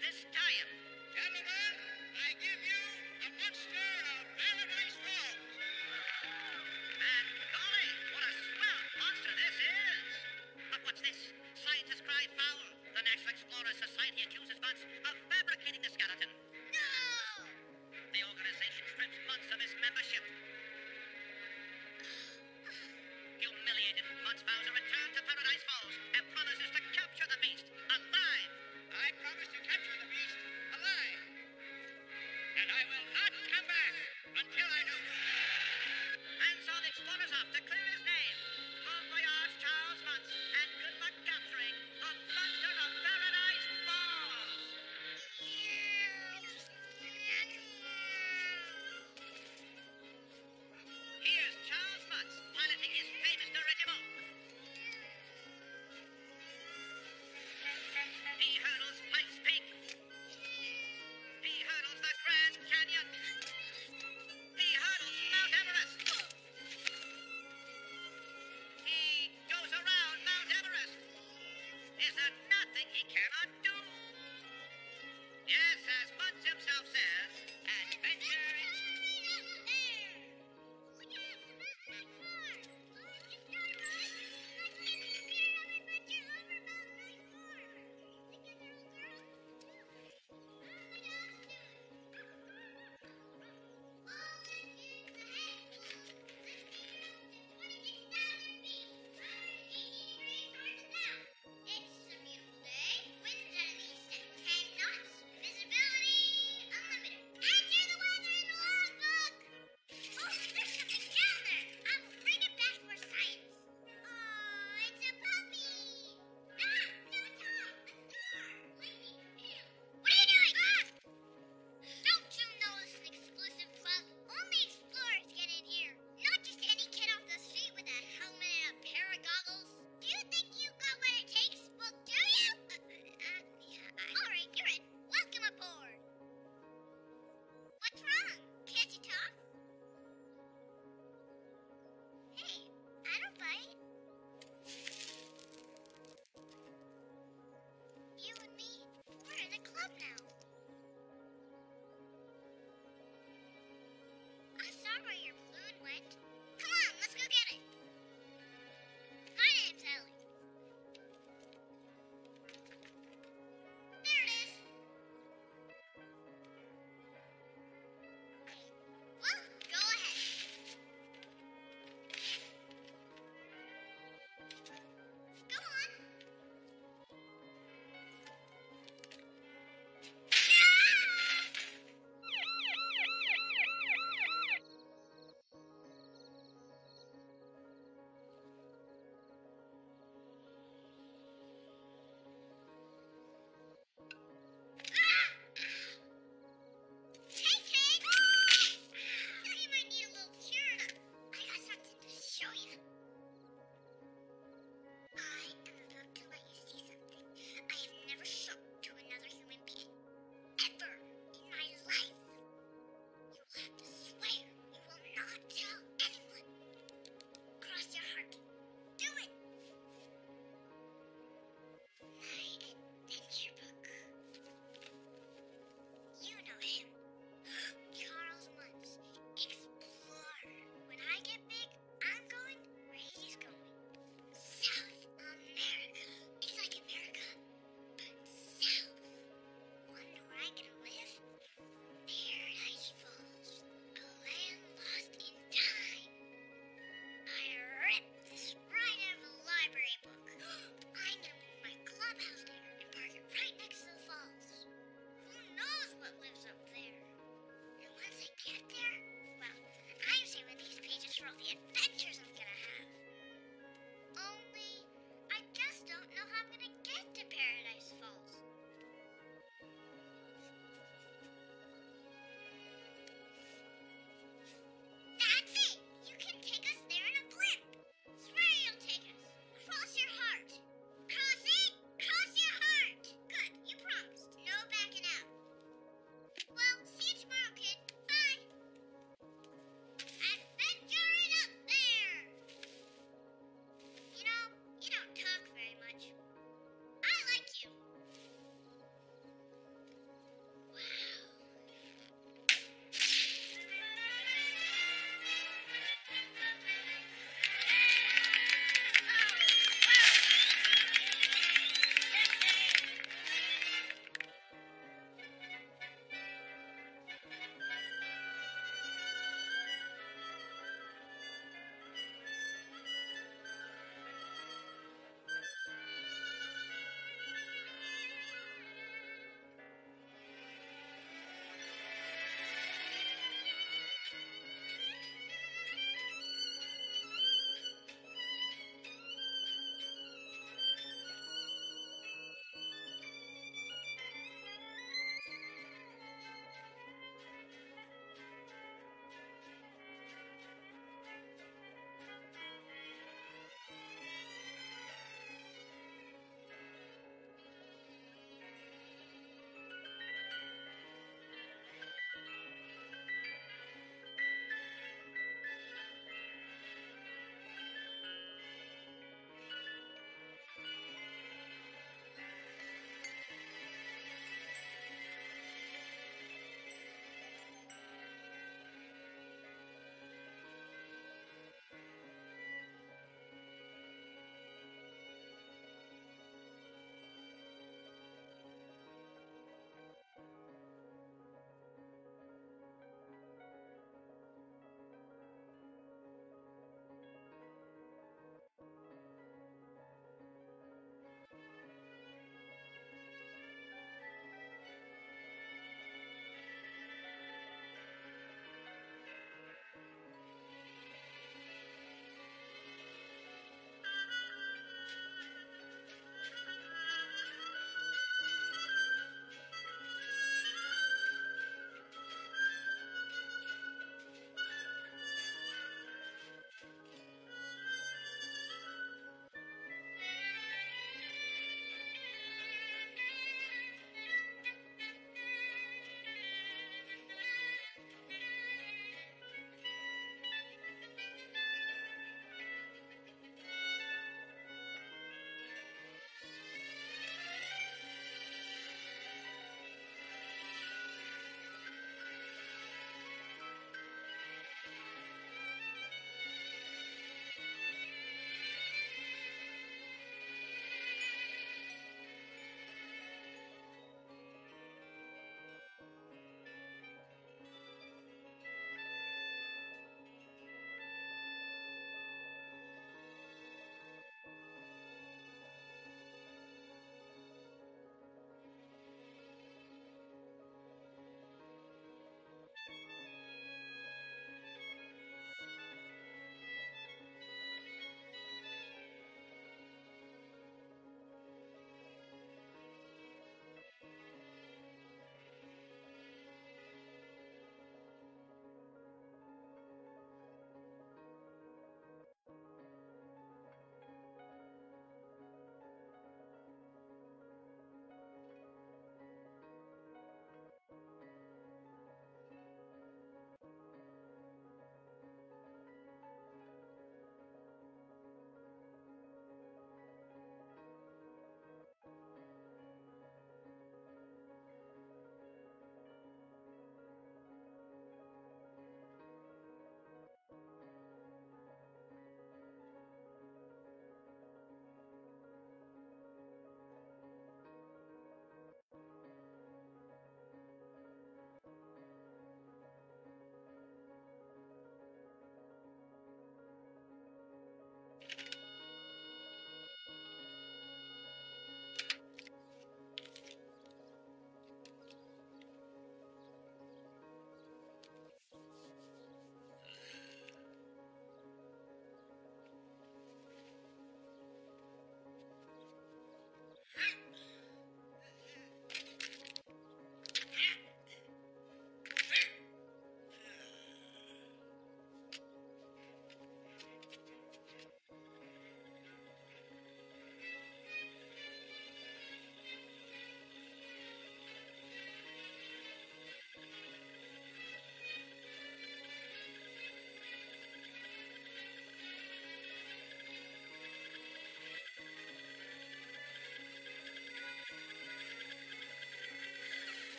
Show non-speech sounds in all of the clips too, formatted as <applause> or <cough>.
this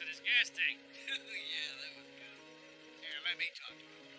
to his gas tank. <laughs> yeah, that was good. Here, let me talk to him.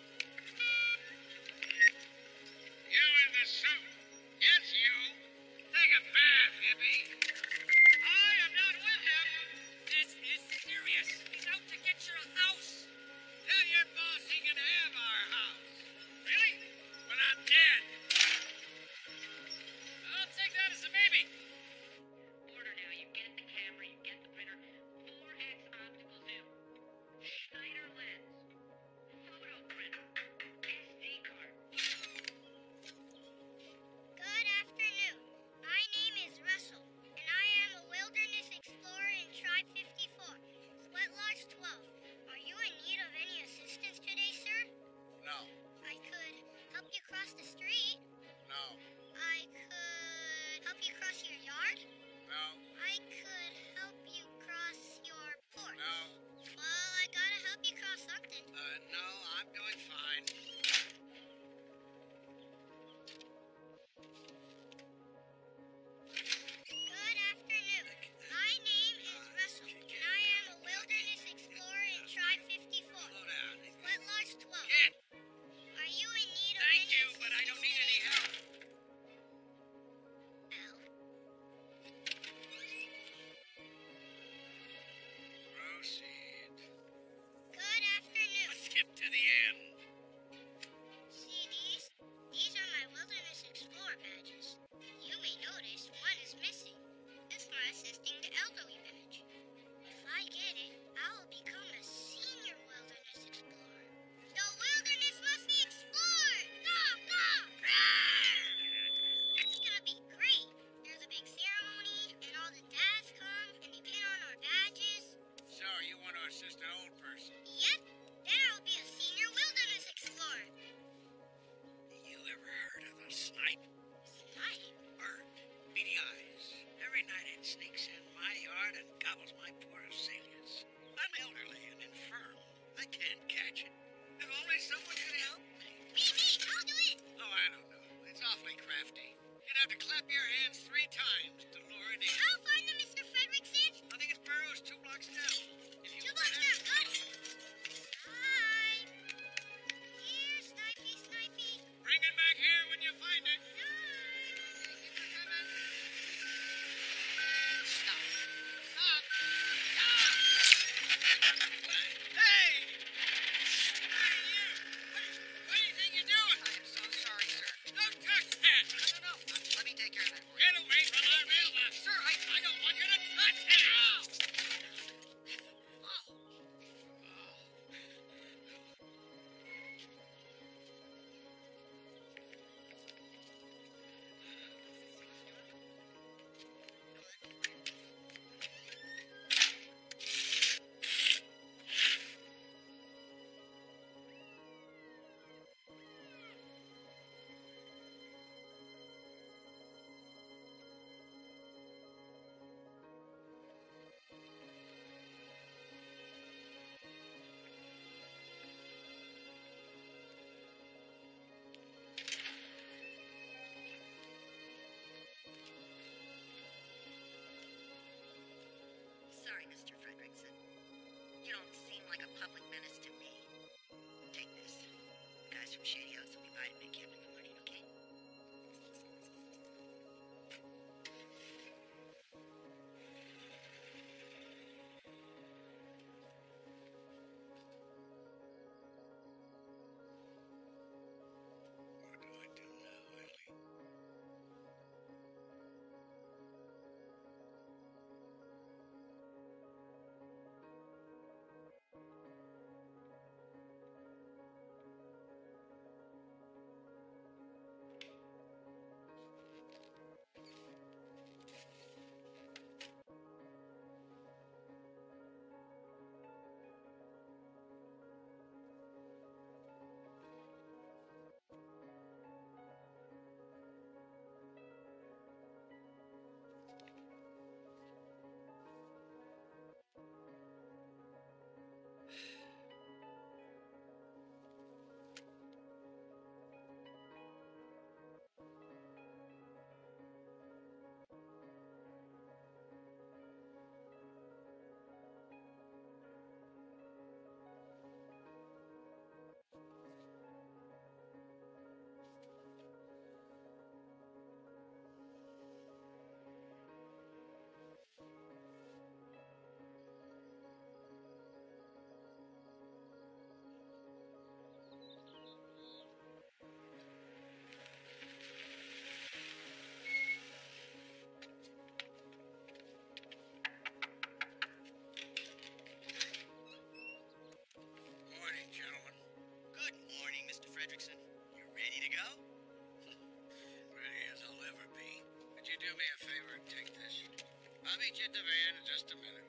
I'll meet you at the van in just a minute.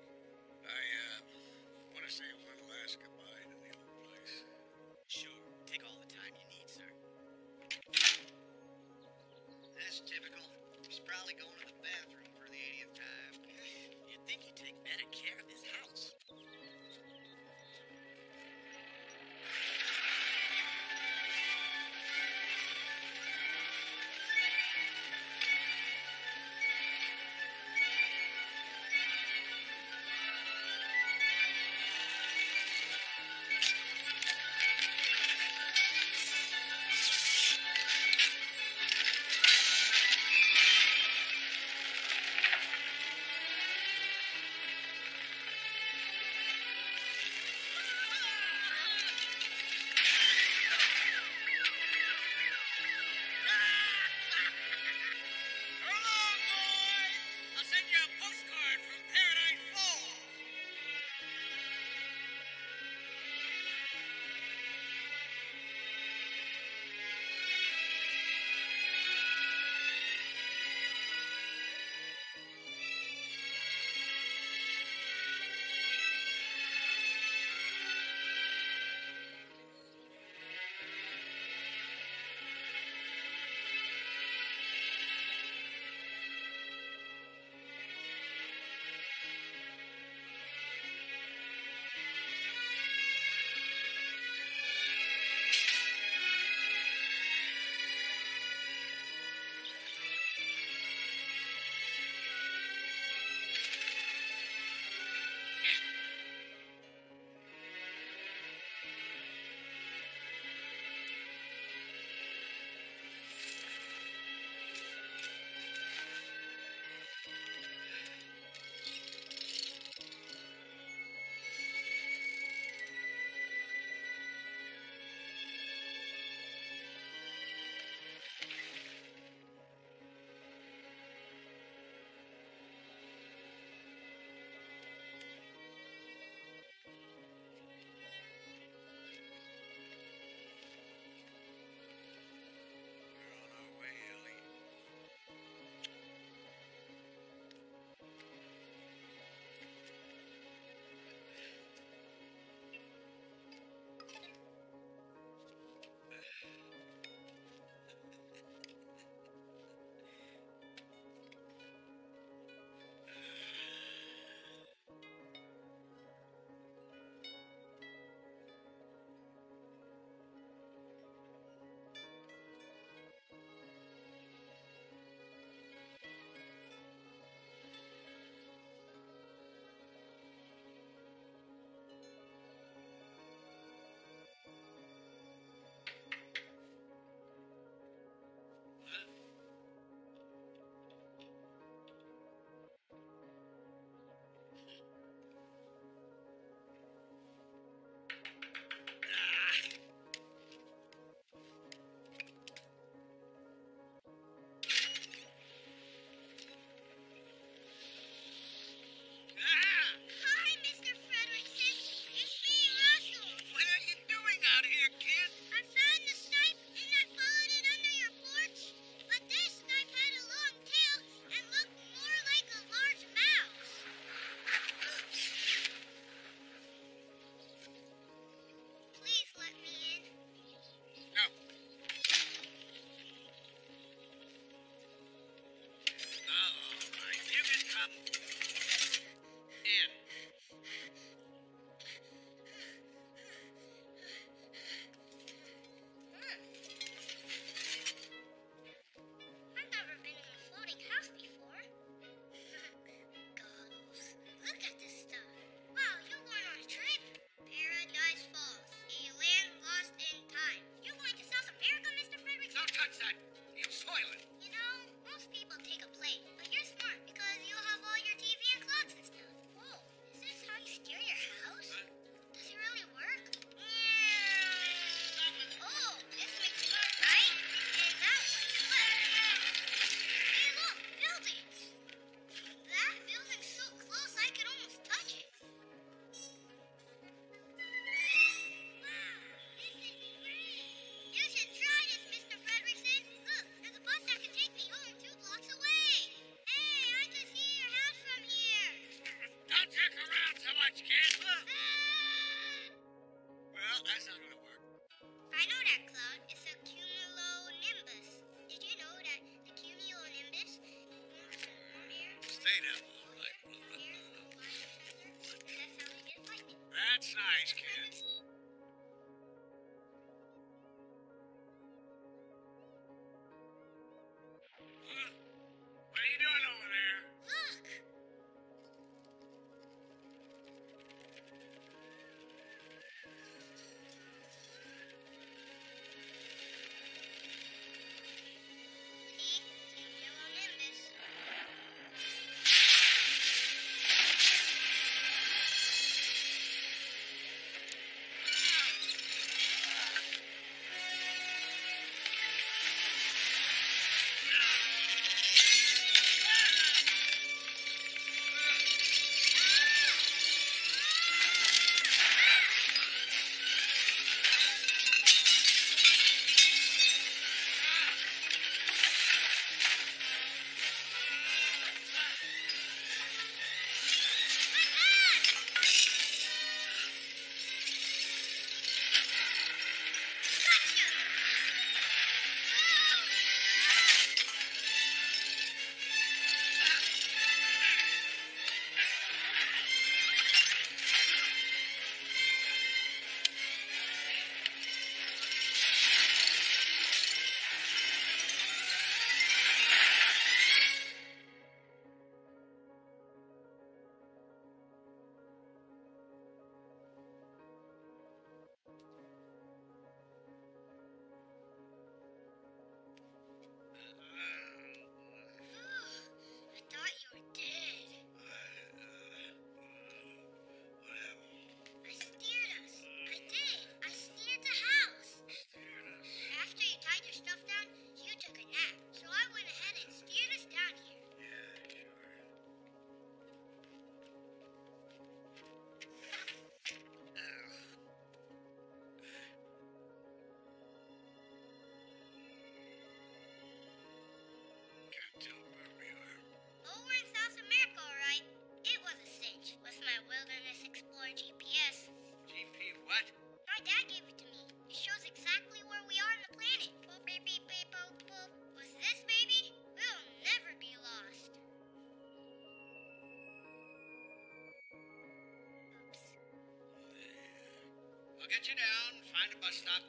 You down, find a bus stop.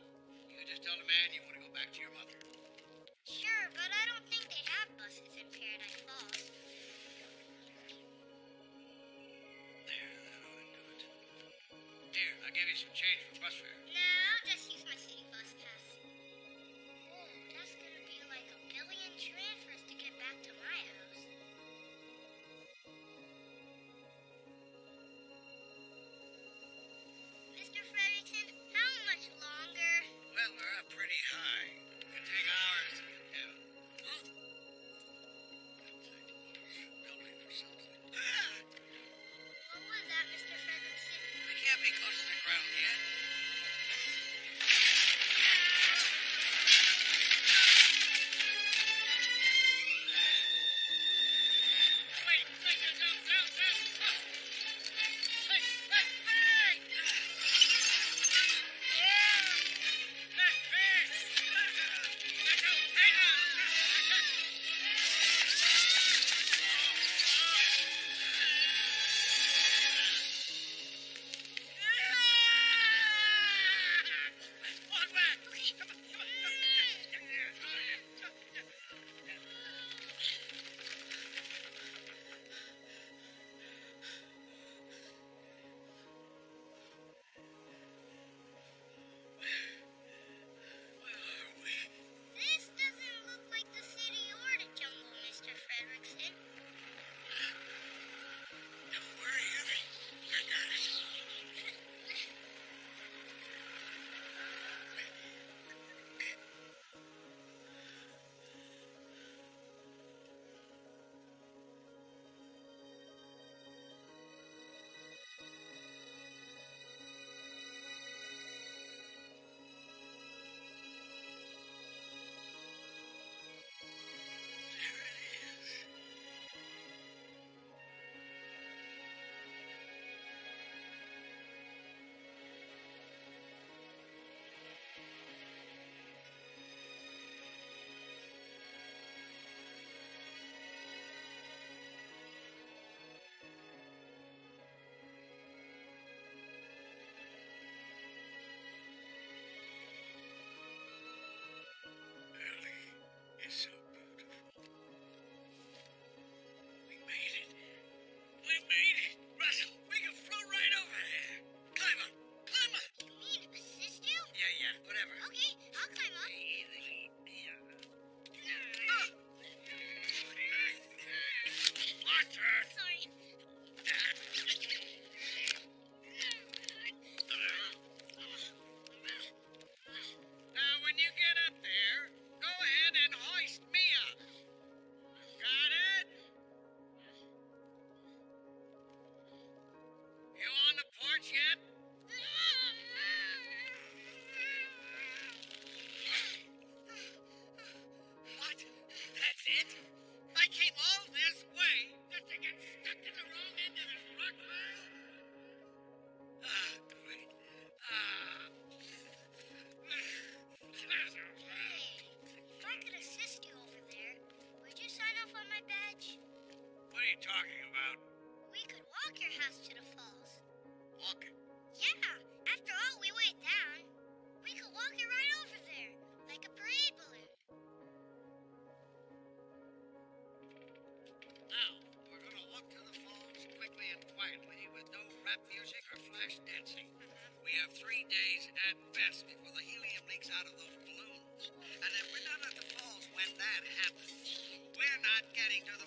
You just tell the man you want to go back to your mother. rap music or flash dancing. We have three days at best before the helium leaks out of those balloons. And if we're not at the falls when that happens, we're not getting to the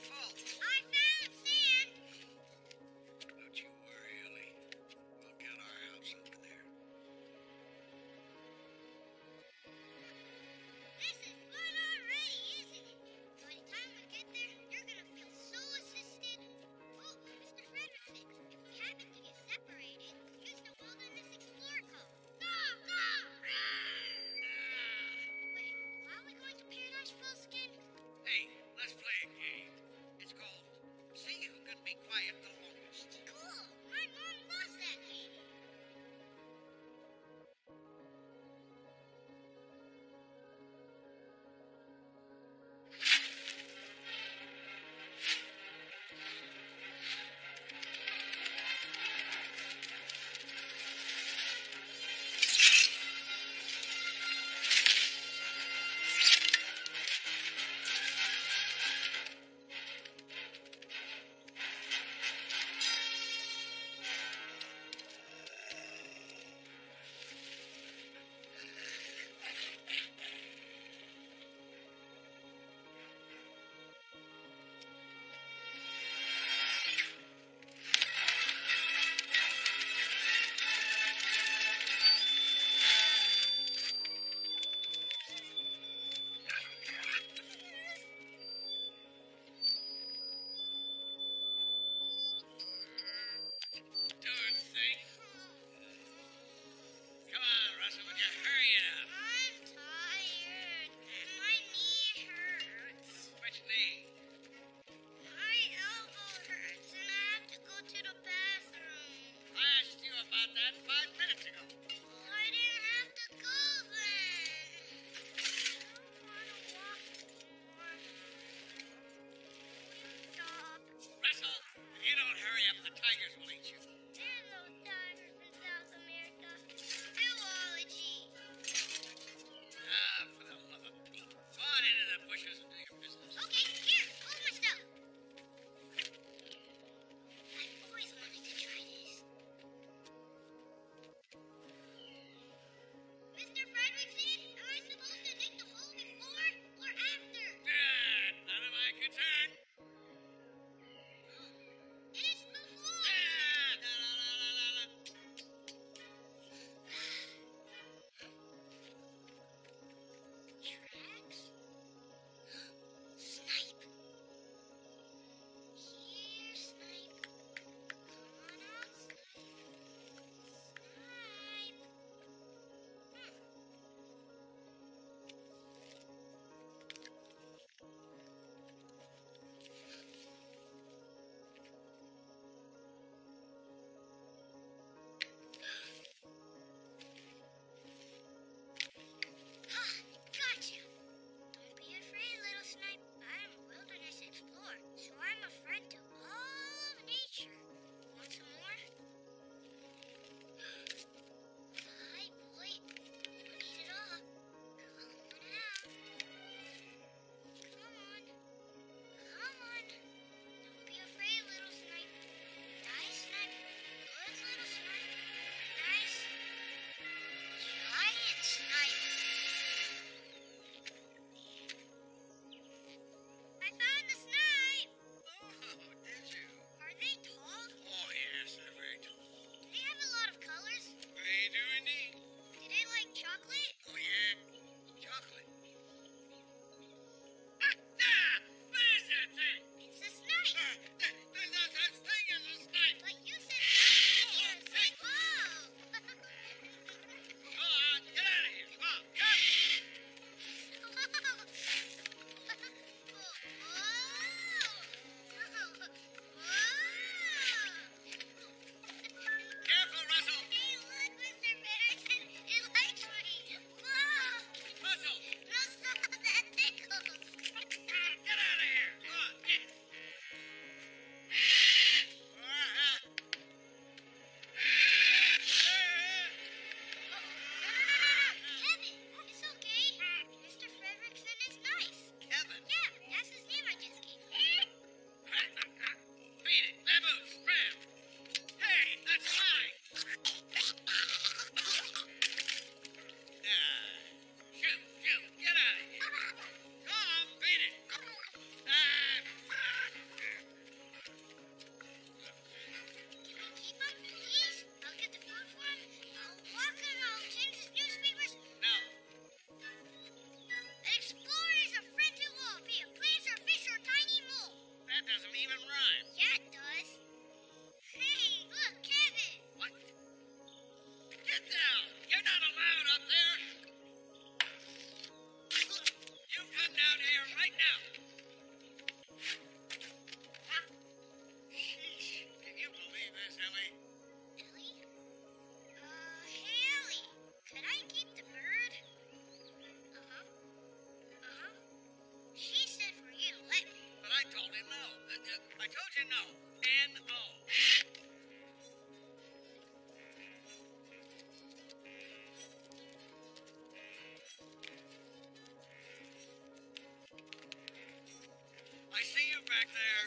right there.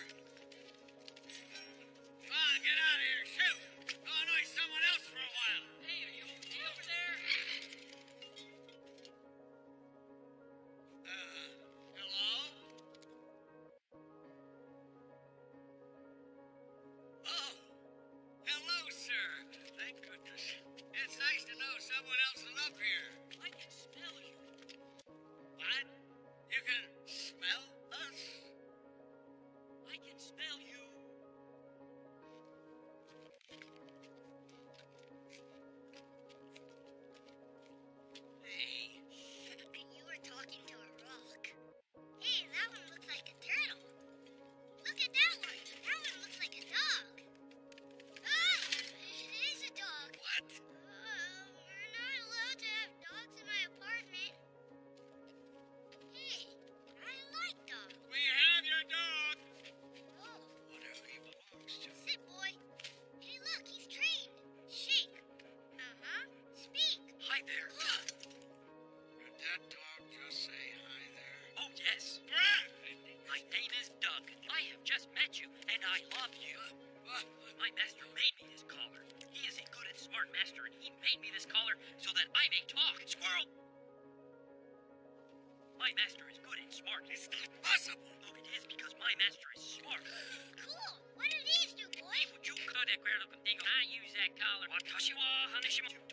It's not possible! Look, it is because my master is smart. <sighs> cool! What do these do, boy? Hey, would you cut that queer looking thing? I use that collar. To uh,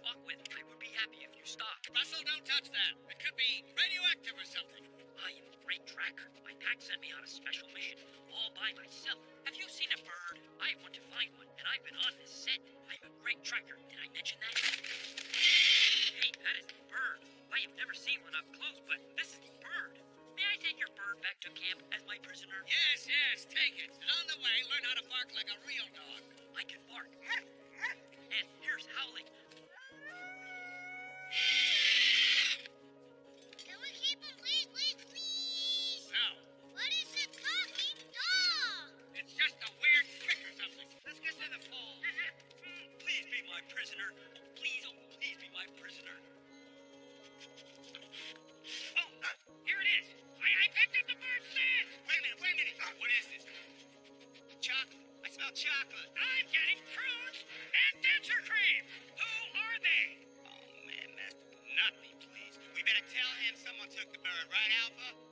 talk with. I would be happy if you stopped. Russell, don't touch that. It could be radioactive or something. I am a great tracker. My pack sent me on a special mission, all by myself. Have you seen a bird? I want to find one, and I've been on this set. I'm a great tracker. Did I mention that? Hey, that is the bird. I have never seen one up close, but this is the bird your bird back to camp as my prisoner? Yes, yes, take it. And on the way, learn how to bark like a real dog. I can bark. and here's howling. Can we keep him please? No. What is it, dog? It's just a weird trick or something. Let's get to the please be my prisoner. Oh, please, oh, please be my prisoner. Oh. Wait a minute, wait a minute. Ah, what is this? Chocolate. I smell chocolate. I'm getting prunes and denture cream. Who are they? Oh, man, that's not me, please. We better tell him someone took the bird, right, Alpha?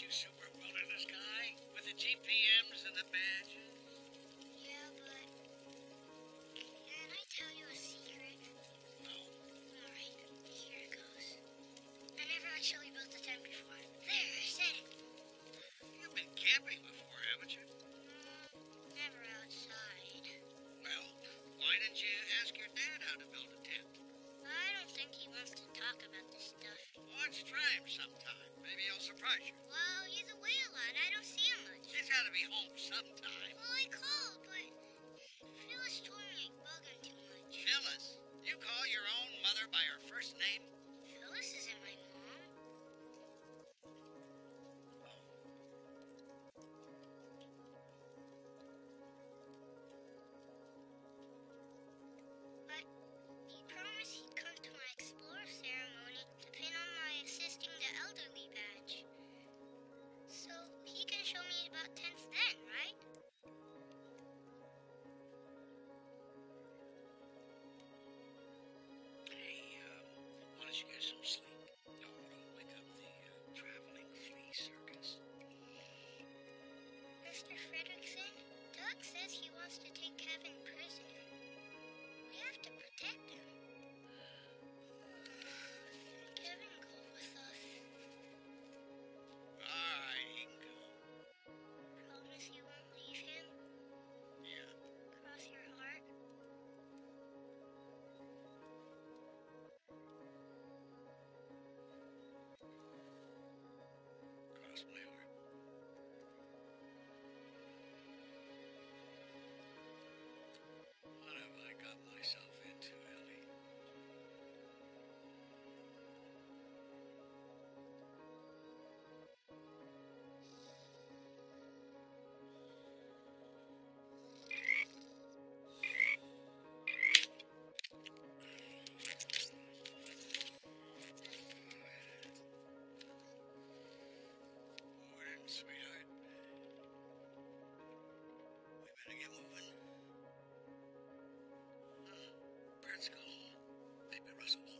you super wilderness guy with the GPMs and the badge? home sometime. you get some sleep. Don't wake up the uh, traveling flea circus. Mr. Fredricksen, Dug says he wants to take moving. Uh, Birds go. Maybe Russell.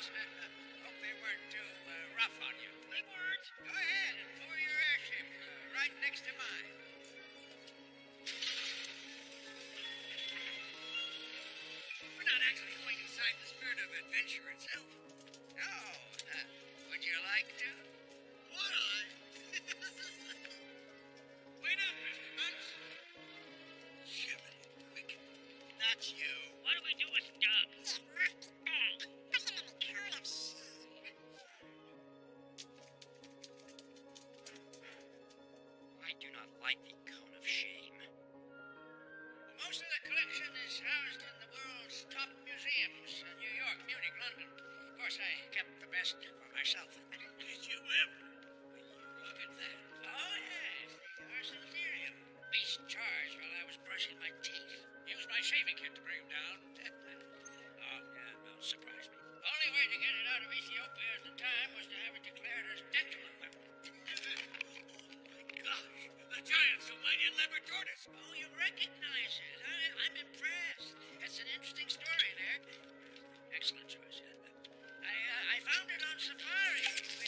Edwards. Hope they weren't too uh, rough on you. Edwards, go ahead and pour your airship uh, right next to mine. best for myself. Did you ever? Look at that. Oh, yes, the Arsinoitherium. Beast charged while I was brushing my teeth. Used my shaving kit to bring him down. <laughs> oh, yeah, no, surprise me. Only way to get it out of Ethiopia at the time was to have it declared as dental weapon. Oh, the giant Somalian leopard tortoise. Oh, you recognize it. I, I'm impressed. That's an interesting story there. Excellent choice found it on Safari.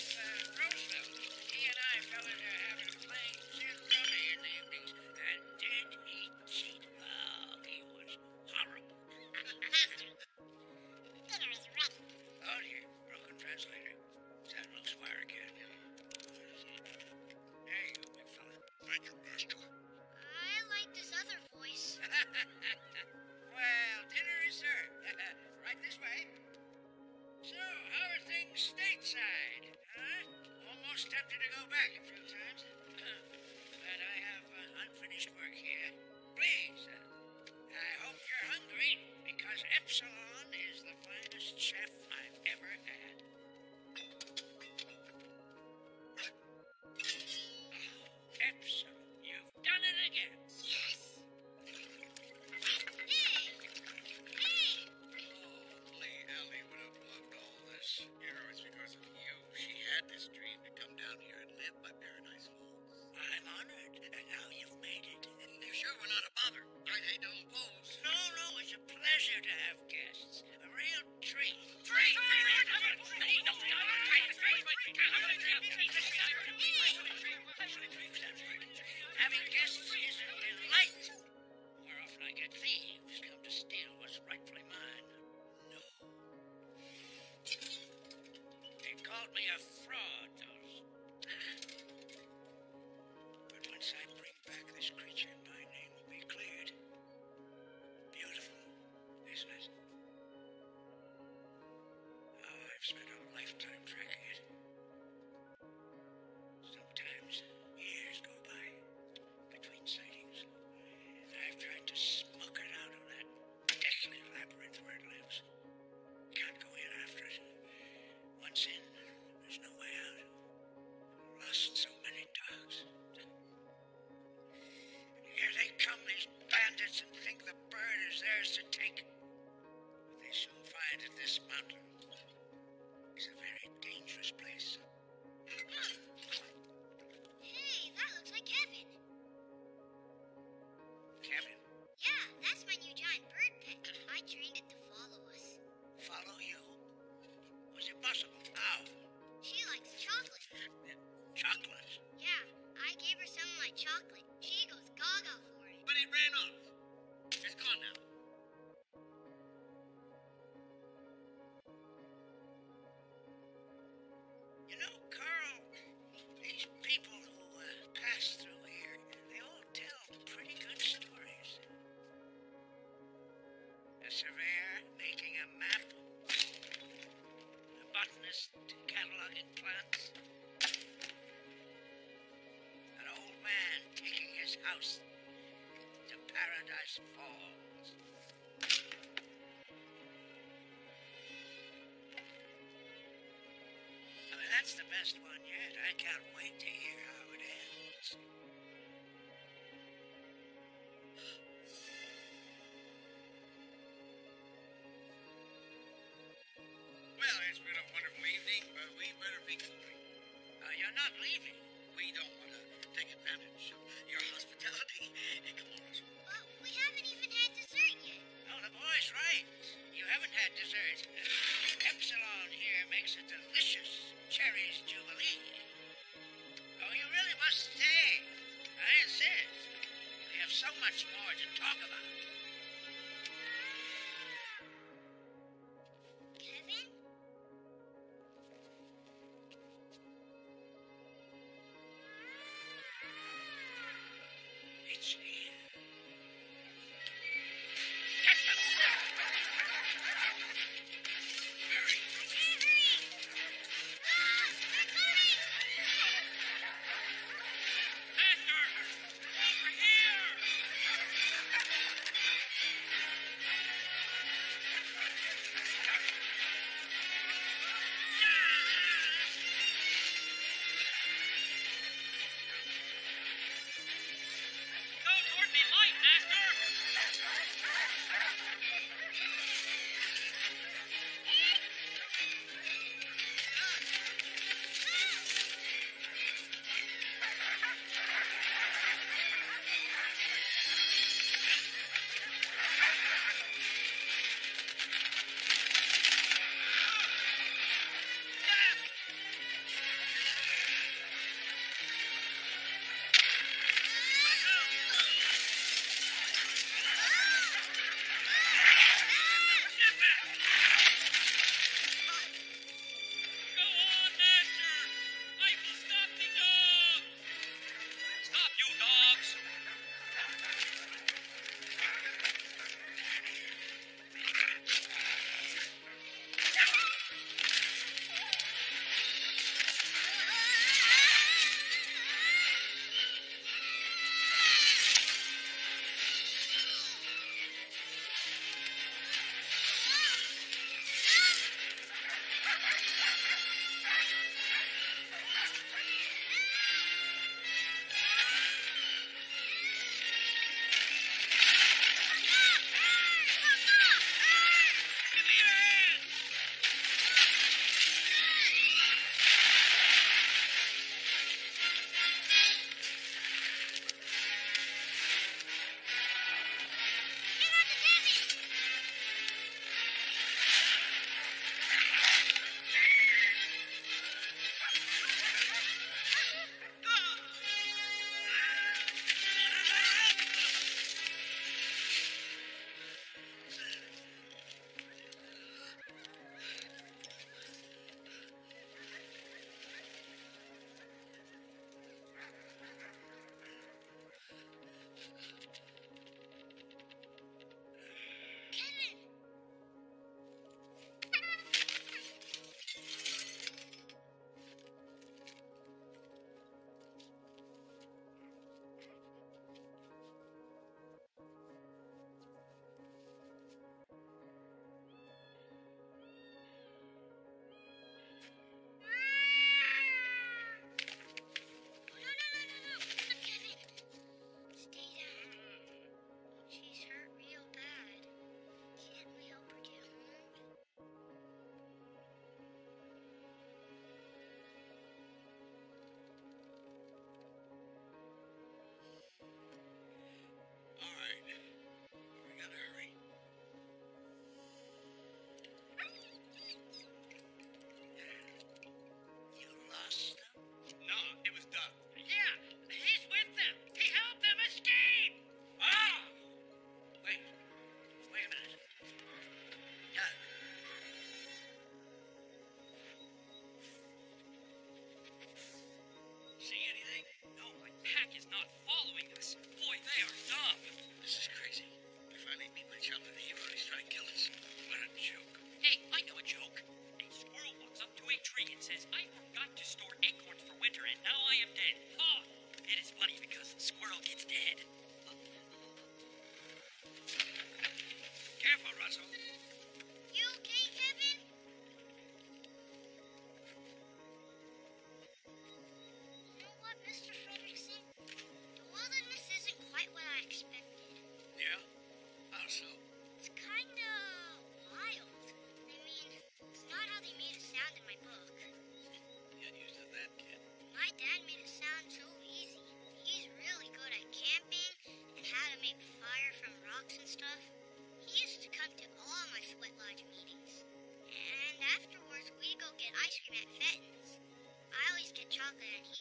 had this dream to come down here and live by Paradise Falls. I'm honored, and now you've made it. You sure we're not a bother? I hate to impose. No, no, it's a pleasure to have guests. A real treat. Treat! treat. treat. treat. treat. treat. treat. treat. treat. treat. treat. treat. Darkness falls. That's the best one yet. I can't wait to hear makes a delicious cherries jubilee. Oh, you really must stay. I insist. We have so much more to talk about.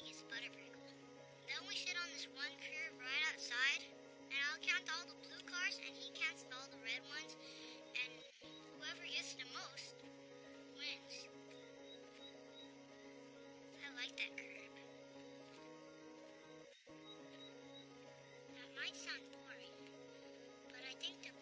And he. Then we sit on this one curb right outside, and I'll count all the blue cars and he counts all the red ones, and whoever gets the most wins. I like that curb. That might sound boring, but I think the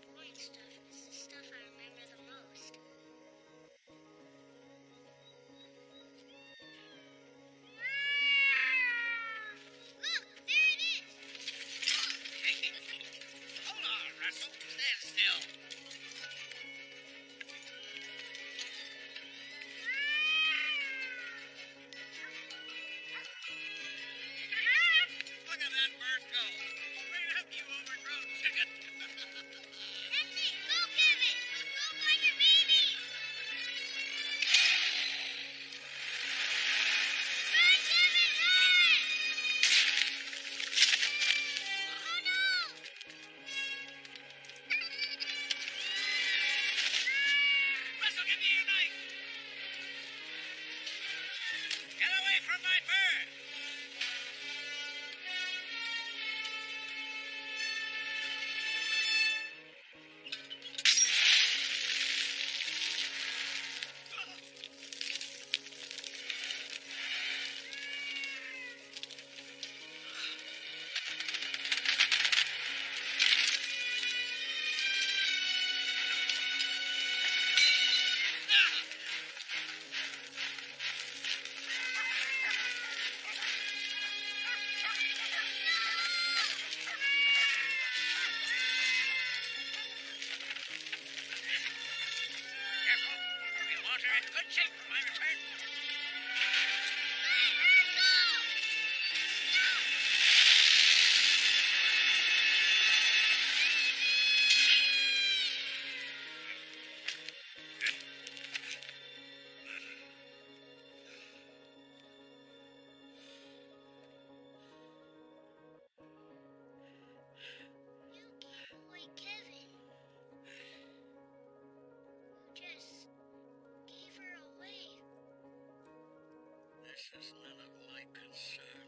This is none of my concern.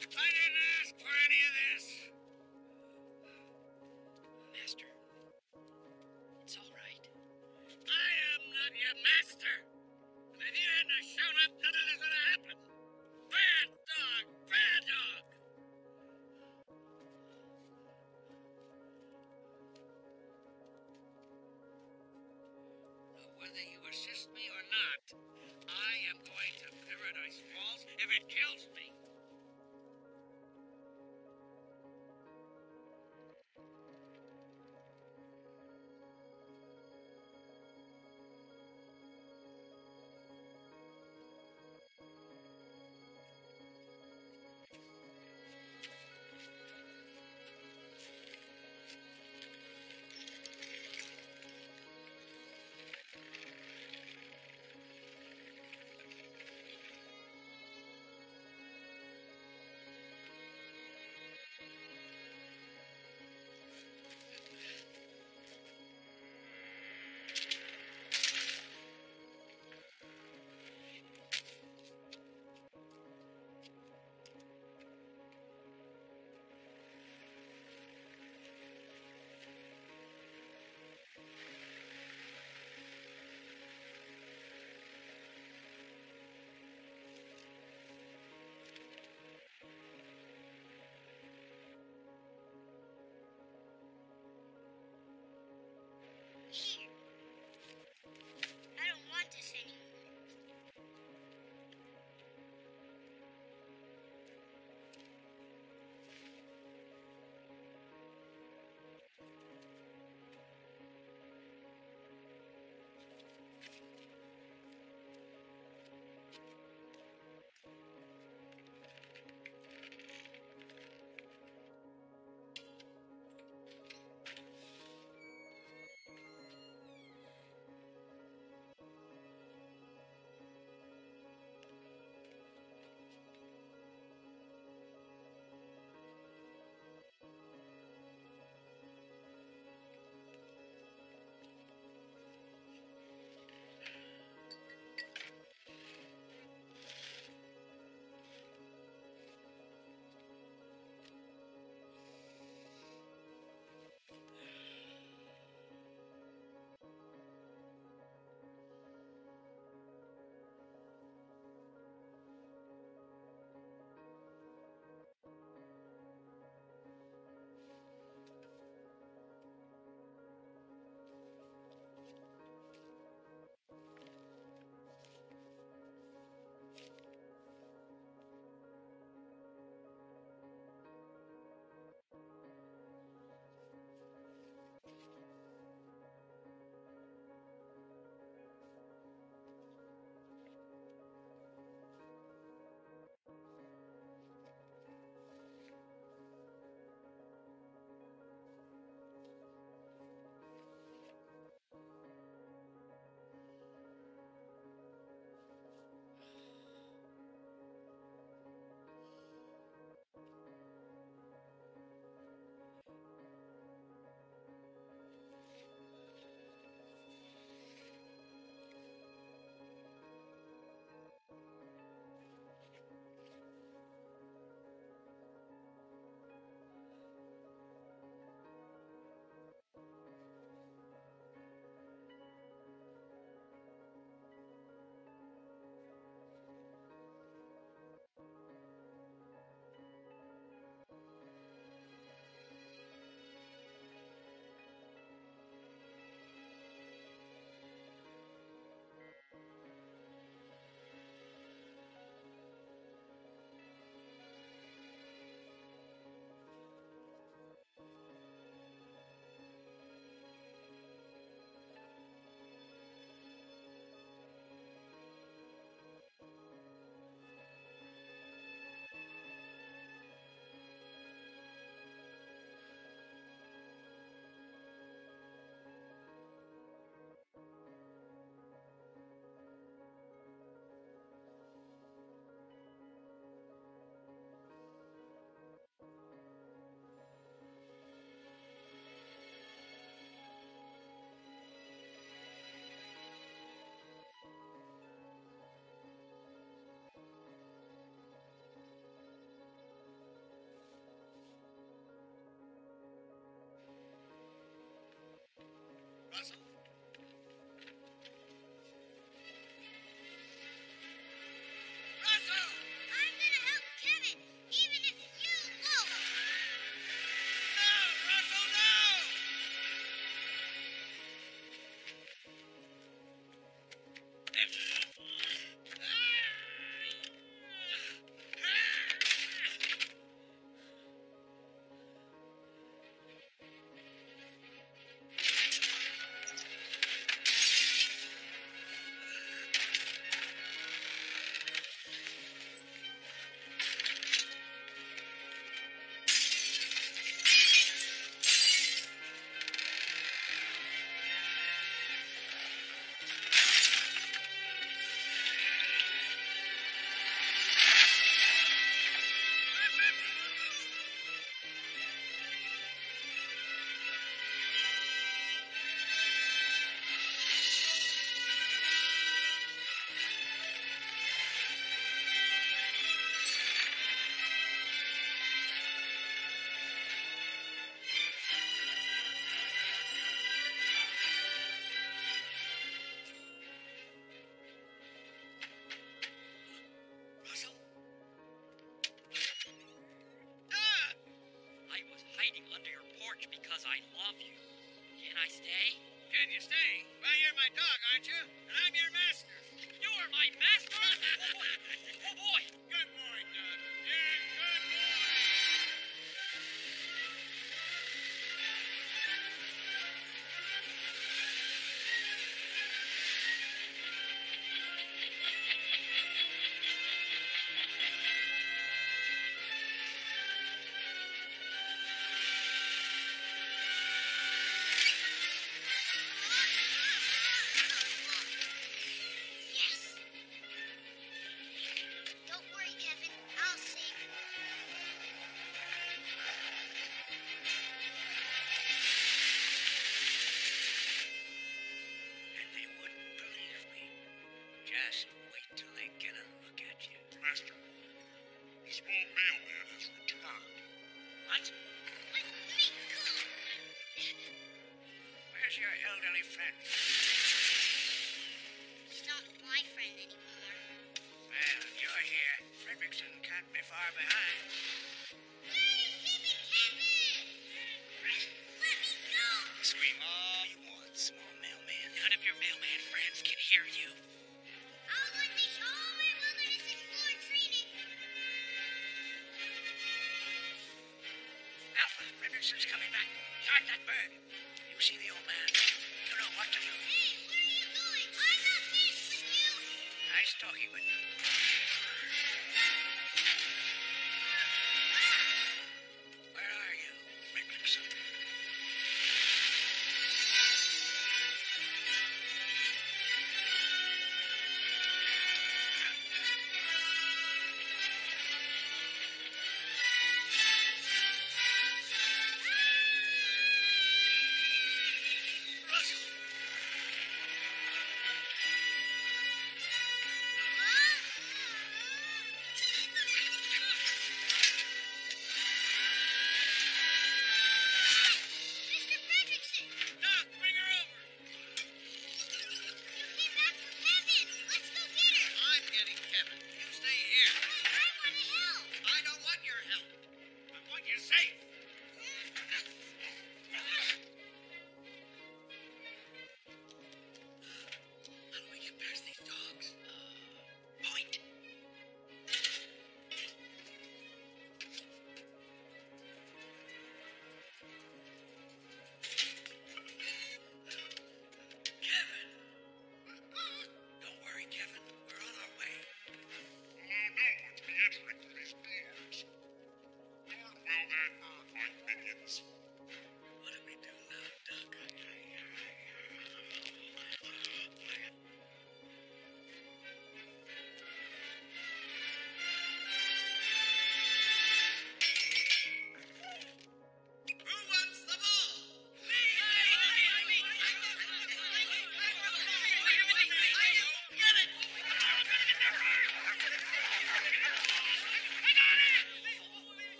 I didn't ask for any of this. Master. It's all right. I am not your master. And if you hadn't shown up, none of this would have happened. Bad dog, bad dog. Now, whether you assist me or not, Paradise Falls if it kills me. Can I stay? Can you stay? Well, you're my dog, aren't you? And I'm your man. elderly friend. He's not my friend anymore. Well, you're here, Fredricksen can't be far behind.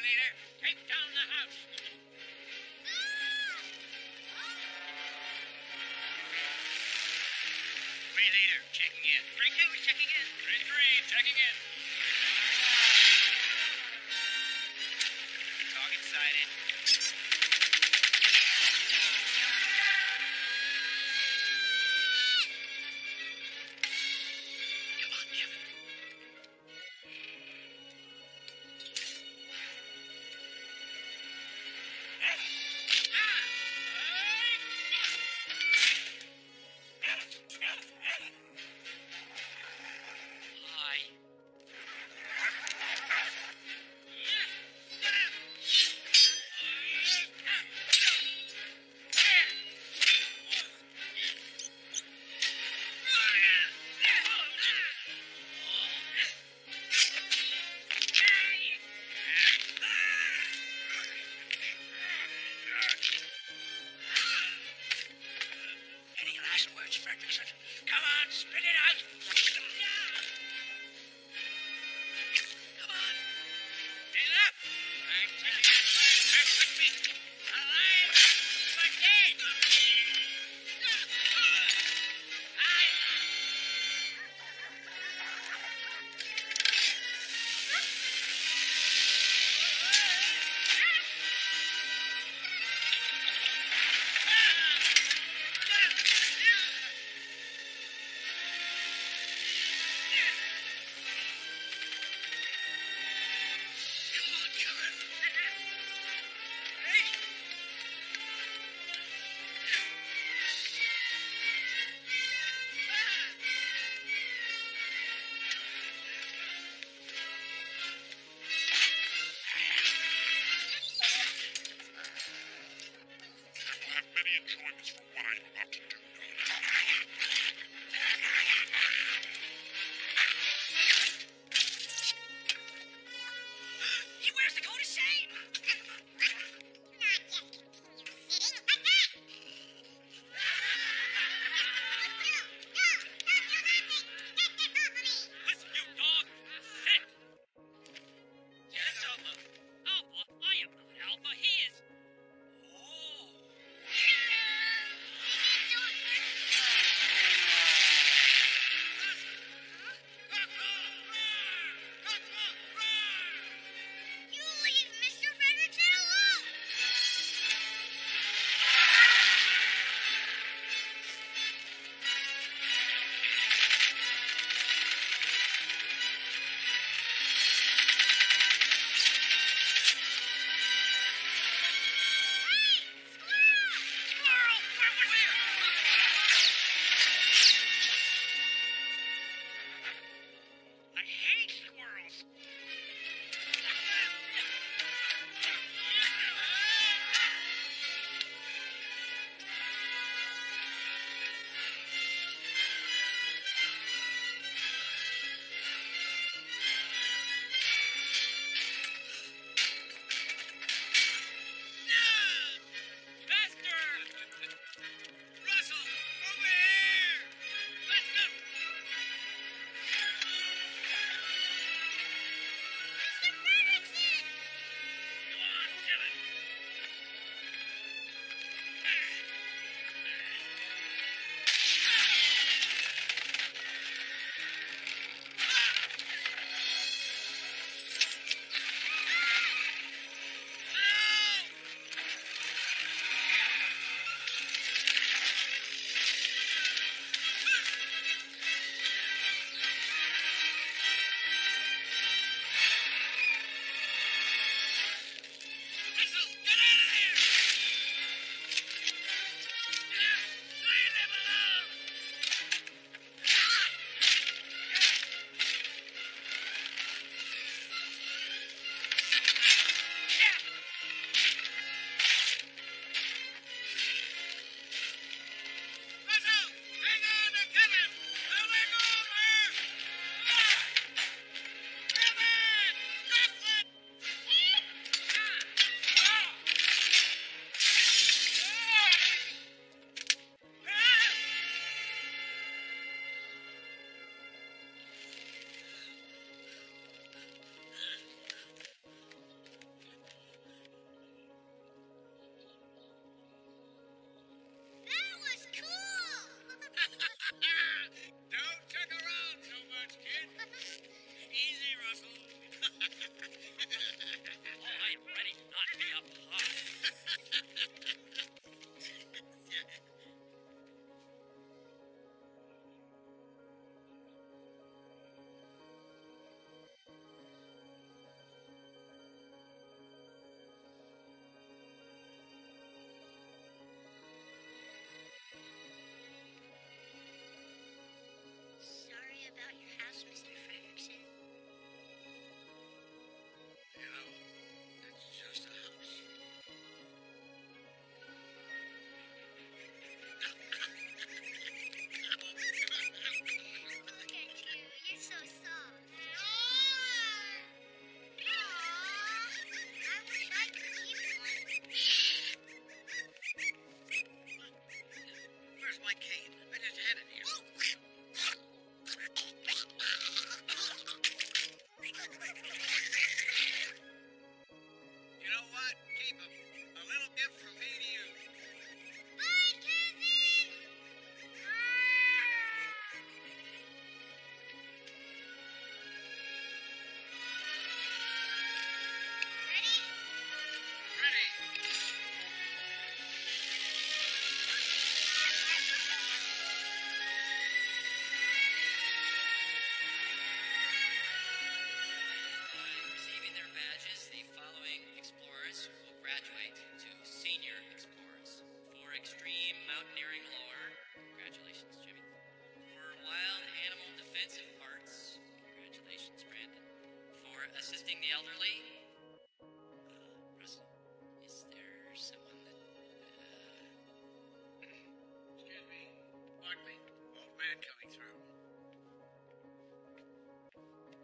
Leader. Take down the house. Three Leader, checking in. Three two, checking in. Three Three, checking in.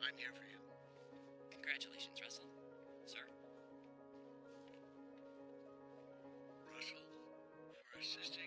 I'm here for you. Congratulations, Russell. Sir? Russell, for assisting.